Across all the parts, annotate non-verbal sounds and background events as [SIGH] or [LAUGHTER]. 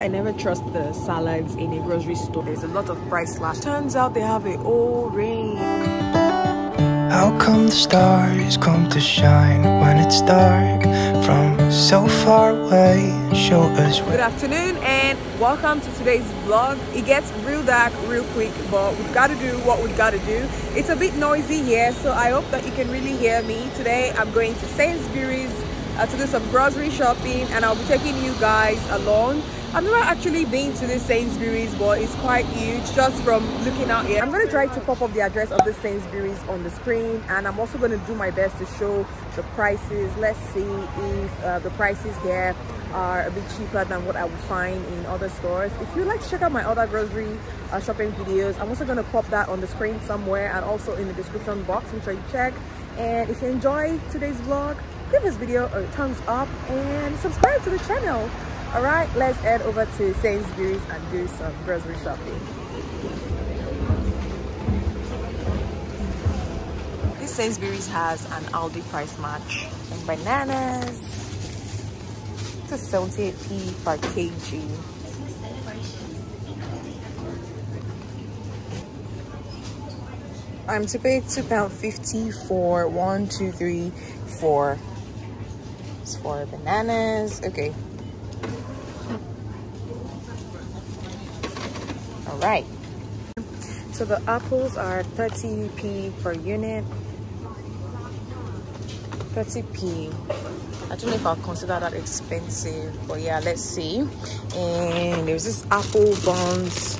I never trust the salads in a grocery store. There's a lot of price slash. Turns out they have a whole range. How come the stars come to shine when it's dark from so far away? Show us Good afternoon and welcome to today's vlog. It gets real dark real quick, but we've got to do what we've got to do. It's a bit noisy here, so I hope that you can really hear me. Today I'm going to Sainsbury's uh, to do some grocery shopping and I'll be taking you guys along. I've never actually been to this Sainsbury's, but it's quite huge just from looking out here. I'm going to try to pop up the address of the Sainsbury's on the screen and I'm also going to do my best to show the prices. Let's see if uh, the prices here are a bit cheaper than what I would find in other stores. If you'd like to check out my other grocery uh, shopping videos, I'm also going to pop that on the screen somewhere and also in the description box. Make sure you check. And if you enjoy today's vlog, give this video a thumbs up and subscribe to the channel all right let's head over to sainsbury's and do some grocery shopping this sainsbury's has an aldi price match and bananas it's a 78p per kg I'm to pay two pound fifty for one, two, three, four. It's for bananas. Okay, right so the apples are 30p per unit. 30p i don't know if i'll consider that expensive but yeah let's see. And there's this apple buns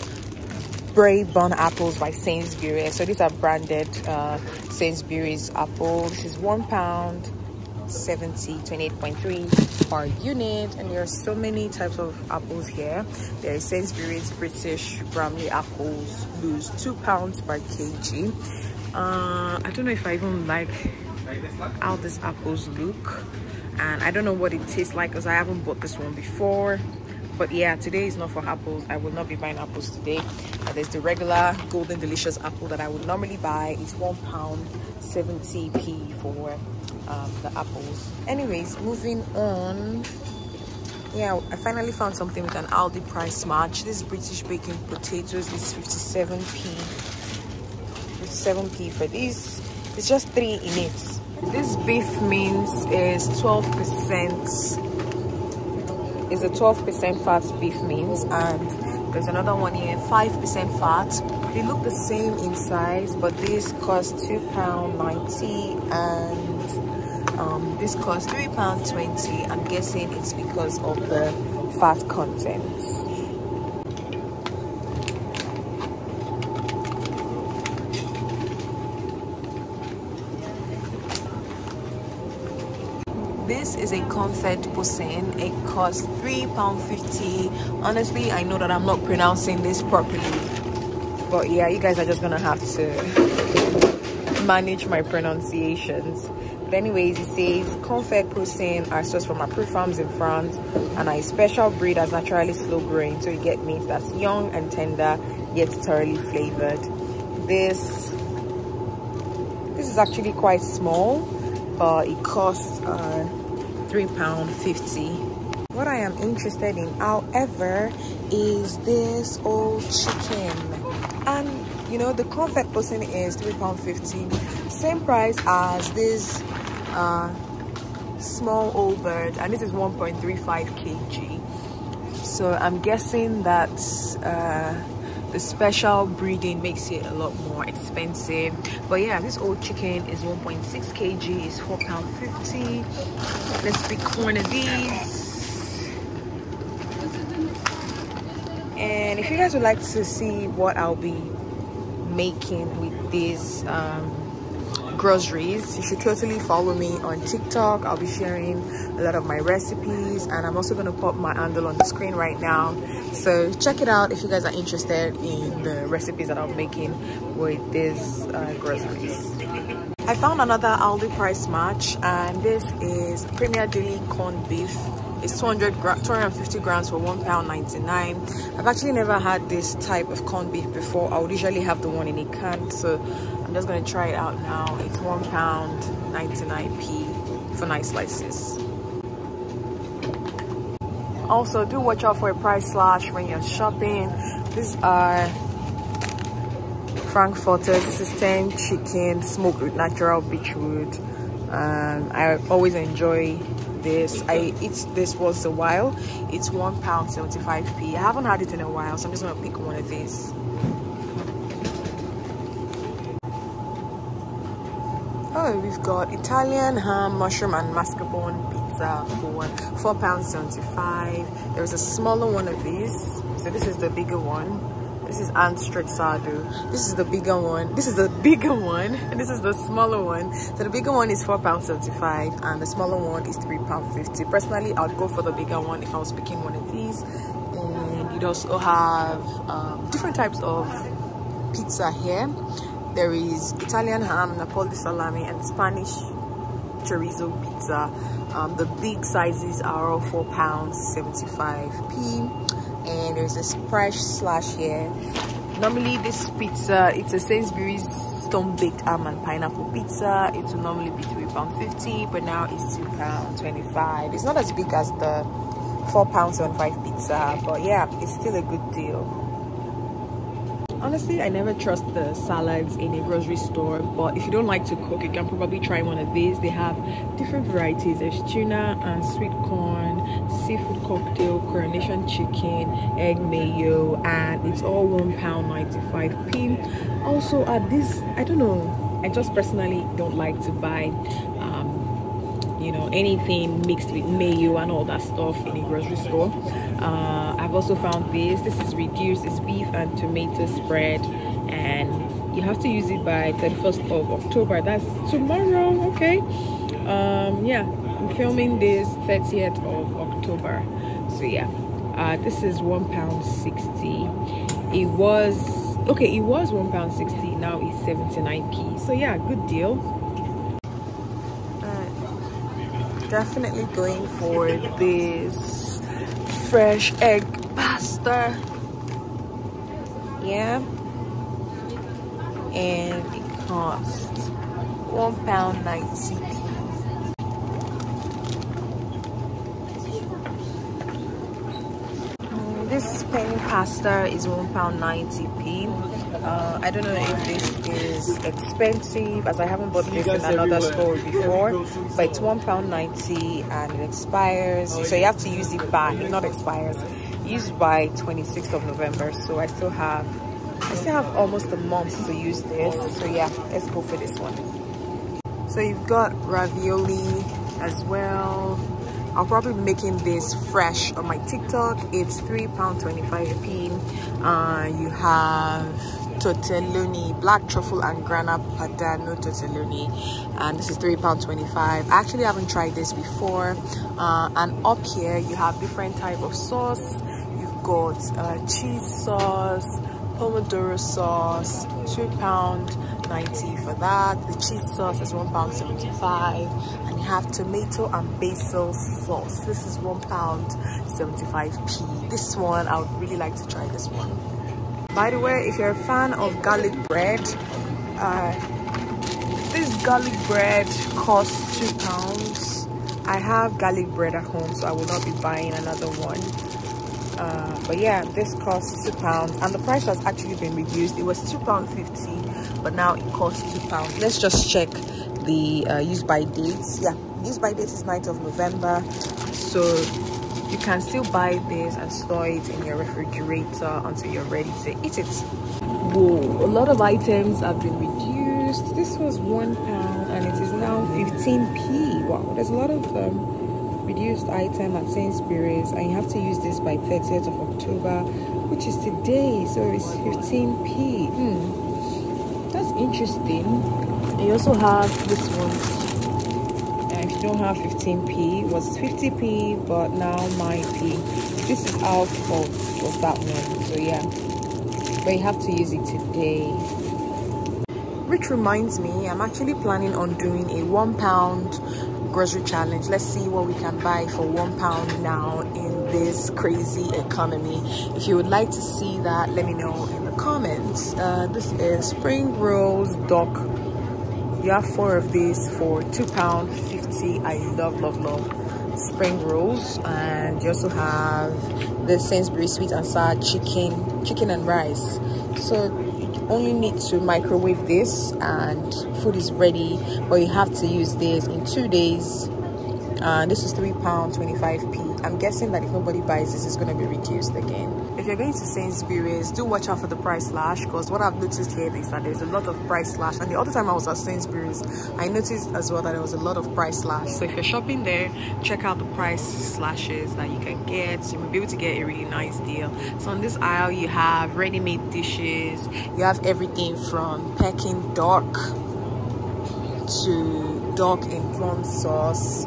braid bun apples by sainsbury's. So these are branded uh sainsbury's apple this is one pound 70 28.3 per unit. And there are so many types of apples here. There is sainsbury's british bramley apples lose two pounds per kg. Uh, i don't know if i even like how these apples look. And i don't know what it tastes like because i haven't bought this one before. But yeah today is not for apples. I will not be buying apples today. Uh, there's the regular golden delicious apple that i would normally buy. It's one pound 70p for um, the apples. Anyways moving on. Yeah i finally found something with an aldi price match. This british baking potatoes is 57p 57p for this. It's just three in it. This beef mince is 12 percent. Is a 12 percent fat beef mince and there's another one here 5 percent fat. They look the same in size but this costs two pound 90 and um, this costs three pound 20 i'm guessing it's because of the fat content. This is a comfort poussin it costs three pound 50 honestly i know that i'm not pronouncing this properly. But yeah you guys are just gonna have to manage my pronunciations but anyways it says comfort poussin are sourced from approved farms in france and are a special breed that's naturally slow growing. So you get meat that's young and tender yet thoroughly flavored. This this is actually quite small but it costs uh, three pound fifty. What i am interested in however is this old chicken. And you know the comfort poussin is three pound fifty. Same price as this uh, small old bird and this is 1.35 kg. So i'm guessing that uh, the special breeding makes it a lot more expensive. But yeah this old chicken is 1.6 kg is four pound 50 let's pick one of these. And if you guys would like to see what i'll be making with this um, groceries. You should totally follow me on tiktok. I'll be sharing a lot of my recipes and i'm also going to pop my handle on the screen right now. So check it out if you guys are interested in the recipes that i'm making with these uh, groceries. I found another aldi price match and this is premier daily corned beef it's 200 250 grams for one pound 99 i've actually never had this type of corned beef before. I would usually have the one in a can so i'm just going to try it out now. It's one pound 99p for nice slices. Also do watch out for a price slash when you're shopping. These are frankfurters. This is 10 chicken smoked with natural beechwood um, i always enjoy this. I eat this once a while. It's one pound 75p i haven't had it in a while so i'm just gonna pick one of these. Oh we've got italian ham mushroom and mascarpone pizza for four pounds 75 there's a smaller one of these. So this is the bigger one this is Ant Sado. This is the bigger one. This is the [LAUGHS] bigger one. And this is the smaller one. So the bigger one is £4.75 and the smaller one is £3.50. Personally, I would go for the bigger one if I was picking one of these. And you'd also have um, different types of pizza here. There is Italian ham, Napoli salami, and Spanish chorizo pizza. Um, the big sizes are all £4.75p and there's a fresh slash here. Normally this pizza it's a sainsbury's stone baked almond pineapple pizza. It will normally be three pound 50 but now it's two pound 25 it's not as big as the four pounds on five pizza but yeah it's still a good deal. Honestly i never trust the salads in a grocery store but if you don't like to cook you can probably try one of these. They have different varieties. There's tuna and sweet corn seafood cocktail coronation chicken egg mayo and it's all one pound 95p also at this i don't know i just personally don't like to buy um, you know anything mixed with mayo and all that stuff in a grocery store. Uh, i've also found this this is reduced it's beef and tomato spread and you have to use it by 31st of october. That's tomorrow okay? Um yeah i'm filming this 30th of october. So yeah. Uh, this is one pound 60 it was okay it was one pound 60 now it's 79p so yeah good deal. Definitely going for this fresh egg pasta. Yeah. And it costs one pound 90 this penne pasta is one pound 90p uh, i don't know if this is expensive as i haven't bought this in another store before but it's one pound 90 and it expires. So you have to use it by it not expires used by 26th of november. So i still have i still have almost a month to use this. So yeah let's go for this one. So you've got ravioli as well I'll probably be making this fresh on my TikTok. It's £3.25p. Uh, you have tortellini, black truffle and grana padano tortellini. And this is £3.25. I actually haven't tried this before. Uh, and up here, you have different type of sauce. You've got uh, cheese sauce, pomodoro sauce, two pound 90 for that. The cheese sauce is one pound 75 and you have tomato and basil sauce. This is one pound 75p. This one, I would really like to try this one. By the way, if you're a fan of garlic bread, uh, this garlic bread costs two pounds. I have garlic bread at home, so I will not be buying another one uh, but yeah this costs two pounds and the price has actually been reduced it was two pound 50 but now it costs two pounds. Let's just check the uh, use by dates. Yeah use by date is 9th of november. So you can still buy this and store it in your refrigerator until you're ready to eat it. Whoa a lot of items have been reduced. This was one pound and it is now 15p wow there's a lot of um, reduced item at Sainsbury's and you have to use this by 30th of October which is today so it's 15p hmm. That's interesting. You also have this one. And if you don't have 15p it was 50p but now 9p this is out of, of that one. So yeah. But you have to use it today. Which reminds me i'm actually planning on doing a one pound grocery challenge. Let's see what we can buy for one pound now in this crazy economy. If you would like to see that let me know uh, this is spring rolls duck you have four of these for two pound 50 i love love love spring rolls. And you also have the Sainsbury sweet and sour chicken chicken and rice. So you only need to microwave this and food is ready but you have to use this in two days. Uh, this is three pound 25p i'm guessing that if nobody buys this it's going to be reduced again. If you're going to sainsbury's do watch out for the price slash because what i've noticed here is that there's a lot of price slash and the other time i was at sainsbury's i noticed as well that there was a lot of price slash so if you're shopping there check out the price slashes that you can get. So you may be able to get a really nice deal. So on this aisle you have ready-made dishes. You have everything from peking duck to duck in prawn sauce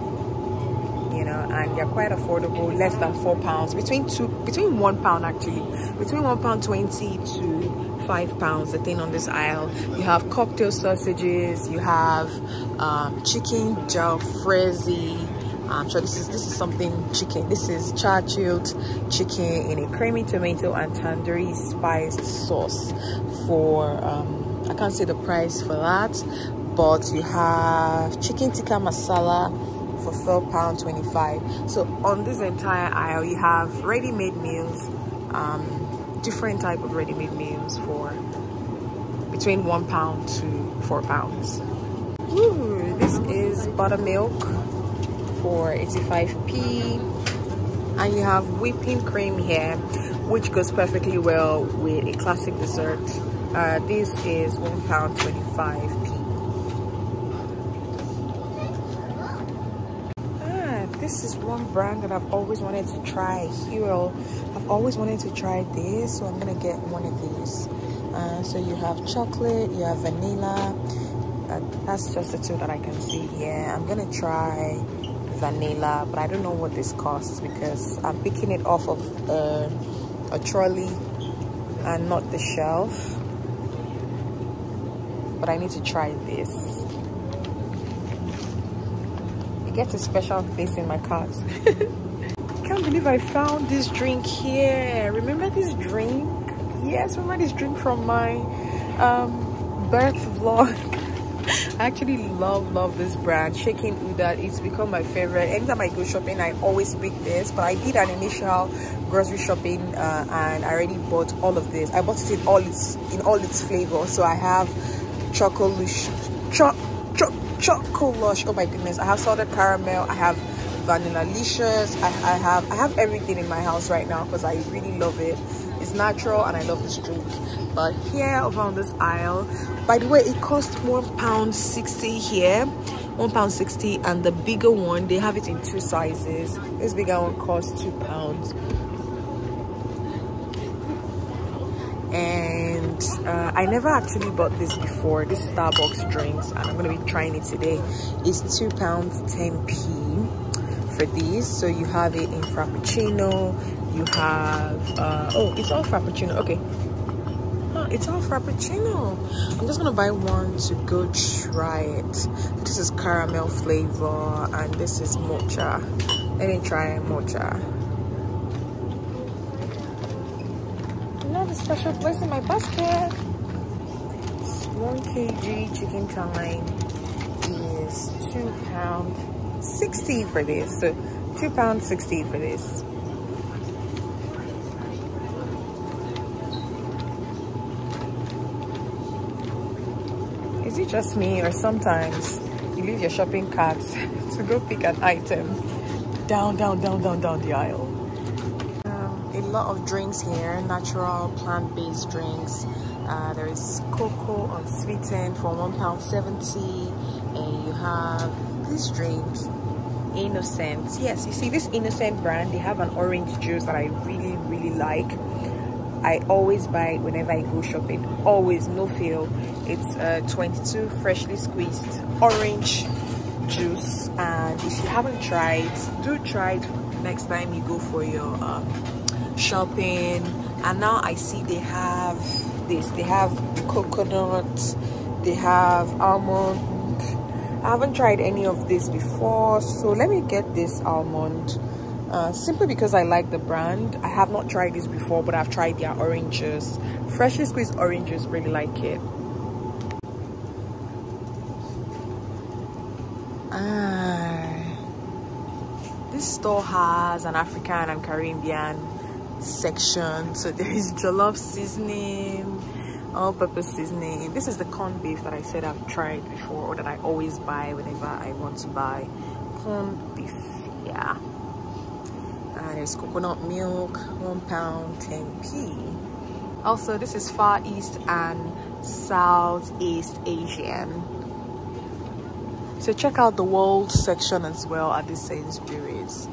you know and they're quite affordable less than four pounds between two between one pound actually between one pound 20 to five pounds the thing on this aisle. You have cocktail sausages you have um, chicken jalfrezi I'm sure this is this is something chicken this is char chilled chicken in a creamy tomato and tandoori spiced sauce for um, I can't say the price for that but you have chicken tikka masala for four pound 25 so on this entire aisle you have ready-made meals um, different type of ready-made meals for between one pound to four pounds. Ooh, this is buttermilk for 85p and you have whipping cream here which goes perfectly well with a classic dessert. Uh, this is one pound 25p this is one brand that I've always wanted to try Hero. I've always wanted to try this so I'm gonna get one of these. Uh, so you have chocolate you have vanilla. Uh, that's just the two that I can see. Here I'm gonna try vanilla but I don't know what this costs because I'm picking it off of uh, a trolley and not the shelf. But I need to try this it gets a special place in my cart. [LAUGHS] Can't believe I found this drink here. Remember this drink? Yes, remember this drink from my um, birth vlog. [LAUGHS] I actually love, love this brand, Shaken Udder. It's become my favorite. Anytime I go shopping, I always pick this. But I did an initial grocery shopping uh, and I already bought all of this. I bought it in all its in all its flavors. So I have chocolate, cho choco lush oh my goodness i have salted caramel i have vanilla licious I, I have i have everything in my house right now because i really love it. It's natural and i love this drink. But here over on this aisle by the way it costs one pound 60 here one pound 60 and the bigger one they have it in two sizes. This bigger one costs two pounds and uh, I never actually bought this before. This Starbucks drinks and I'm gonna be trying it today it's two pounds 10p for these. So you have it in Frappuccino you have uh, oh it's all Frappuccino. Okay. Huh, it's all Frappuccino. I'm just gonna buy one to go try it. This is caramel flavor and this is mocha. Let me try mocha special place in my basket. 1 kg chicken time is 2 pound 60 for this. So 2 pound 60 for this. Is it just me or sometimes you leave your shopping cart [LAUGHS] to go pick an item down, down, down, down, down the aisle? Lot of drinks here natural plant-based drinks. Uh, there is cocoa unsweetened for one pound 70 and you have this drink innocent. Yes you see this innocent brand they have an orange juice that i really really like. I always buy whenever i go shopping. Always no fail. It's uh, 22 freshly squeezed orange juice and if you haven't tried do try it next time you go for your um, shopping and now i see they have this they have coconut they have almond i haven't tried any of this before so let me get this almond uh, simply because I like the brand. I have not tried this before, but I've tried their oranges. Freshly squeezed oranges, really like it. Ah, this store has an African and Caribbean section. So [LAUGHS] there is jollof seasoning, all purpose seasoning. This is the corned beef that I said I've tried before or that I always buy whenever I want to buy corned beef. Yeah. And there's coconut milk, one pound, 10p. Also, this is Far East and Southeast Asian. So check out the world section as well at the Sainsbury's.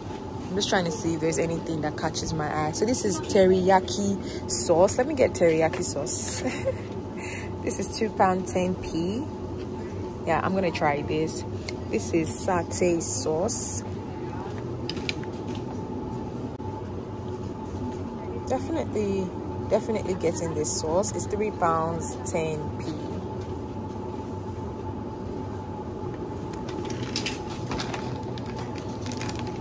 Just trying to see if there's anything that catches my eye. So this is teriyaki sauce. Let me get teriyaki sauce. [LAUGHS] this is two pound 10p. Yeah, I'm gonna try this. This is satay sauce. Definitely, definitely getting this sauce. It's three pounds 10p.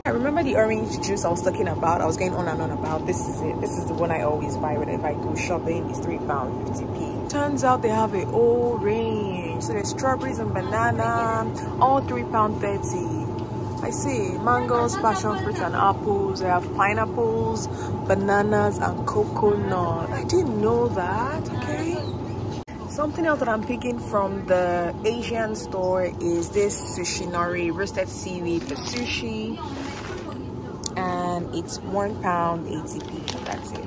I remember the orange juice I was talking about. I was going on and on about. This is it. This is the one I always buy whenever I go shopping. It's three pound fifty p. Turns out they have a whole range. So there's strawberries and banana, all three pound thirty. I see mangoes, passion fruits, and apples. They have pineapples, bananas, and coconut. I didn't know that. Okay. Something else that I'm picking from the Asian store is this sushi nori roasted seaweed for sushi it's one pound 80p that's it.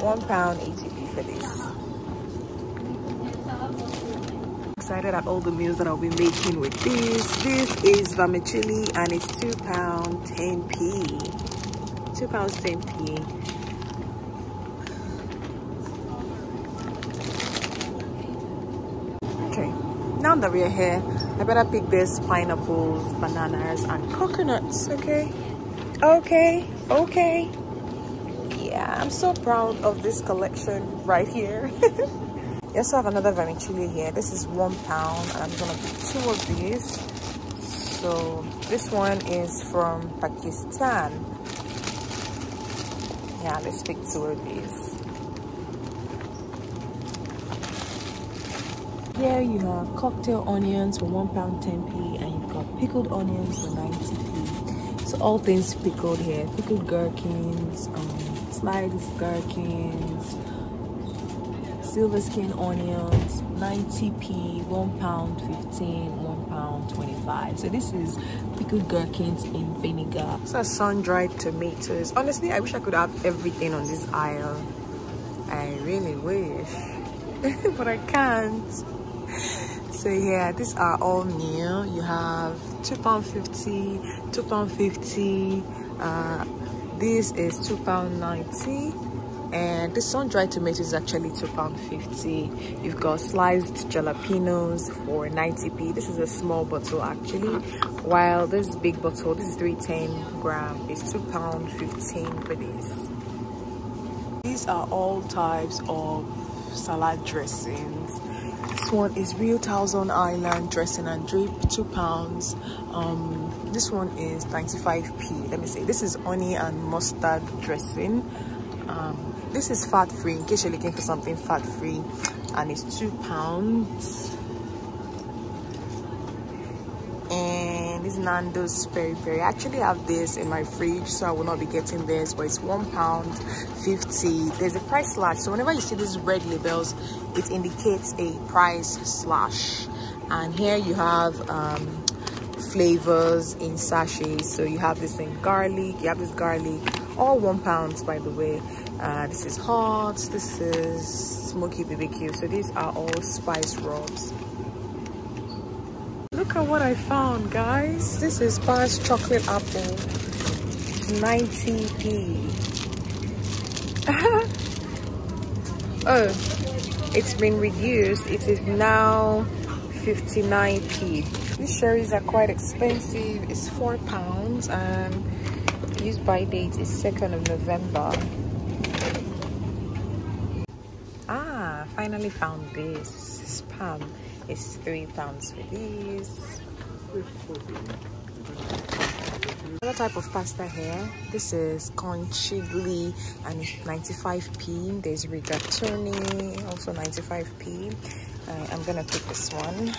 One pound 80p for this. Excited at all the meals that i'll be making with this. This is vermicelli and it's two pound 10p two pounds 10p okay now that we're here i better pick this pineapples bananas and coconuts okay? Okay okay. Yeah i'm so proud of this collection right here. [LAUGHS] You also have another vermicelli here. This is one pound and i'm gonna pick two of these. So this one is from pakistan. Yeah let's pick two of these. Here you have cocktail onions for one pound 10p and you've got pickled onions for 90p so all things pickled here. Pickled gherkins um, sliced gherkins silver skin onions 90p one pound 15 one pound 25 so this is pickled gherkins in vinegar. So sun-dried tomatoes. Honestly i wish i could have everything on this aisle. I really wish. [LAUGHS] But i can't so yeah these are all new. You have two pound 50 two pound 50 uh this is two pound 90 and the sun-dried tomatoes is actually two pound 50 you've got sliced jalapenos for 90p this is a small bottle actually. While this big bottle this is 310 gram is two pound 15 for this. These are all types of salad dressings. This one is real thousand island dressing and drip two pounds. Um this one is 95p let me say this is honey and mustard dressing. Um this is fat free. In case you're looking for something fat free and it's two pounds this nando's peri peri i actually have this in my fridge so i will not be getting this but it's one pound 50 there's a price slash so whenever you see these red labels it indicates a price slash. And here you have um, flavors in sachets. So you have this in garlic you have this garlic all one pound by the way. Uh, this is hot this is smoky bbq so these are all spice rubs look at what i found guys. This is Paz chocolate apple. 90p [LAUGHS] oh it's been reduced it is now 59p these cherries are quite expensive. It's four pounds and use by date is 2nd of november. Ah finally found this. Spam it's three pounds for these. Another type of pasta here. This is conchiglie and it's 95p there's rigatoni also 95p uh, i'm gonna pick this one.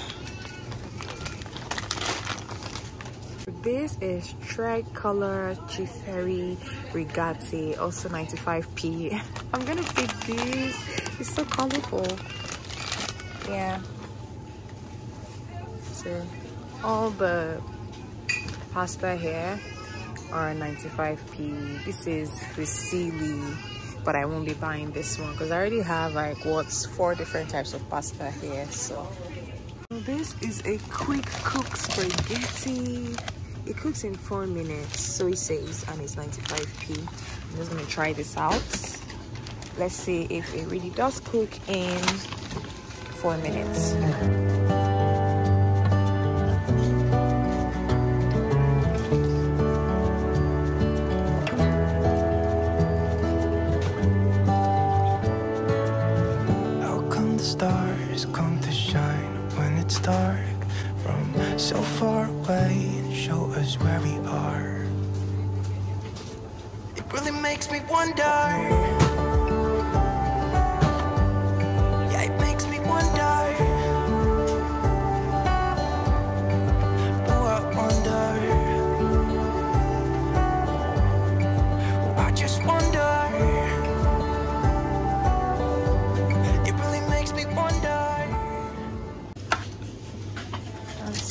This is tricolor chifferi rigati also 95p [LAUGHS] i'm gonna pick this it's so colorful. Yeah all the pasta here are 95p this is fusilli but i won't be buying this one because i already have like what's four different types of pasta here so. This is a quick cook spaghetti. It cooks in four minutes so it says and it's 95p i'm just gonna try this out. Let's see if it really does cook in four minutes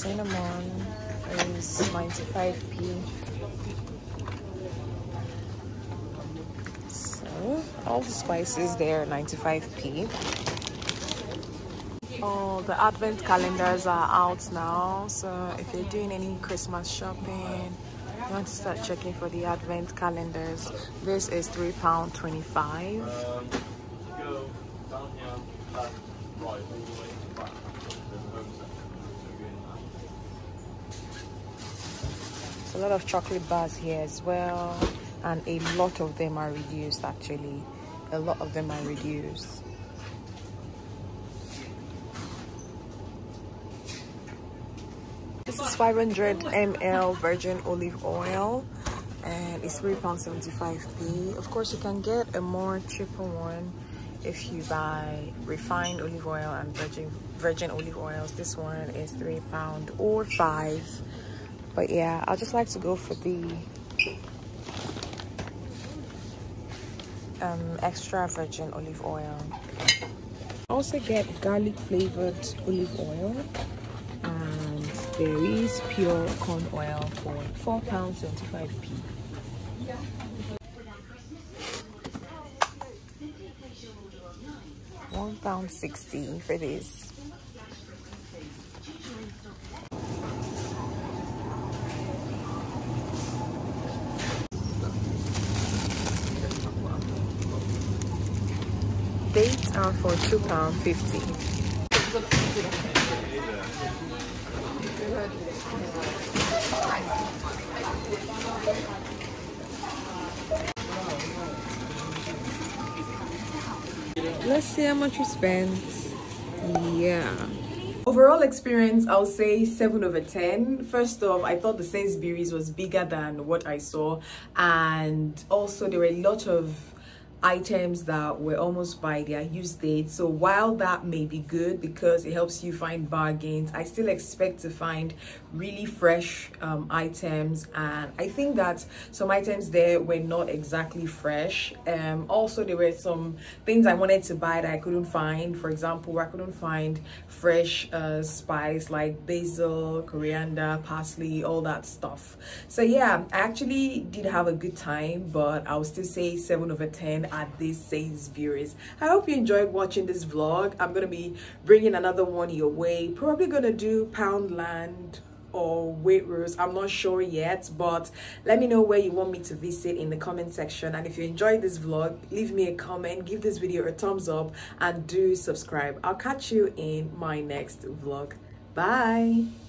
cinnamon is 95p. So, all the spices there 95p. Oh, the advent calendars are out now. So, if you're doing any Christmas shopping, you want to start checking for the advent calendars. This is £3.25. a lot of chocolate bars here as well and a lot of them are reduced actually. A lot of them are reduced. This is 500 ml virgin olive oil and it's three pound 75p of course you can get a more cheaper one if you buy refined olive oil and virgin virgin olive oils. This one is three pound or five but yeah i just like to go for the um, extra virgin olive oil. I also get garlic flavored olive oil and there is pure corn oil for four pounds 75p one pound 60 for this dates are for two pound 50 let's see how much we spent yeah. Overall experience i'll say 7 over 10 first off i thought the sainsbury's was bigger than what i saw and also there were a lot of items that were almost by their use date so while that may be good because it helps you find bargains i still expect to find really fresh um, items. And i think that some items there were not exactly fresh. Um, also there were some things i wanted to buy that i couldn't find. For example i couldn't find fresh uh, spice like basil coriander parsley all that stuff. So yeah i actually did have a good time but i would still say 7 over 10 at this Sainsbury's. I hope you enjoyed watching this vlog. I'm going to be bringing another one your way. Probably going to do Poundland or Waitrose. I'm not sure yet, but let me know where you want me to visit in the comment section. And if you enjoyed this vlog, leave me a comment, give this video a thumbs up, and do subscribe. I'll catch you in my next vlog. Bye.